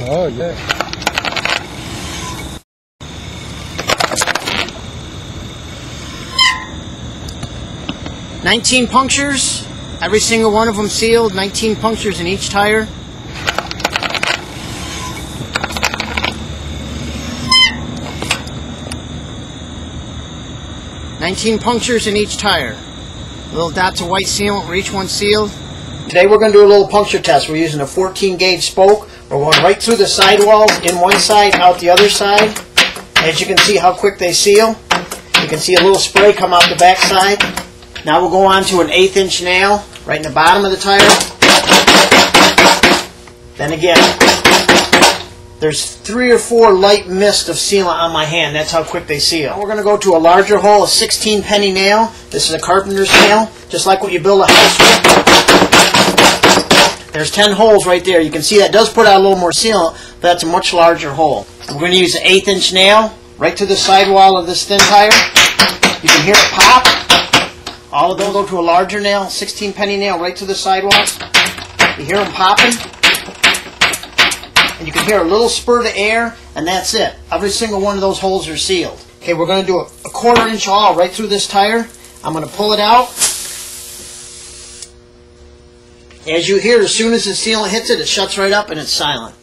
Oh, yeah. Nineteen punctures, every single one of them sealed. Nineteen punctures in each tire. Nineteen punctures in each tire. Little dots of white sealant for each one sealed. Today we're going to do a little puncture test. We're using a 14 gauge spoke. We're going right through the sidewalls in one side, out the other side. As you can see how quick they seal. You can see a little spray come out the back side. Now we'll go on to an eighth inch nail right in the bottom of the tire. Then again, there's three or four light mist of sealant on my hand. That's how quick they seal. We're going to go to a larger hole, a 16 penny nail. This is a carpenter's nail, just like what you build a house with. There's 10 holes right there. You can see that does put out a little more sealant, but that's a much larger hole. We're going to use an eighth inch nail right to the sidewall of this thin tire. You can hear it pop. All of those go to a larger nail, 16 penny nail right to the sidewall. You hear them popping and you can hear a little spurt of air, and that's it. Every single one of those holes are sealed. Okay, we're going to do a, a quarter inch awl right through this tire. I'm going to pull it out. As you hear, as soon as the seal hits it, it shuts right up and it's silent.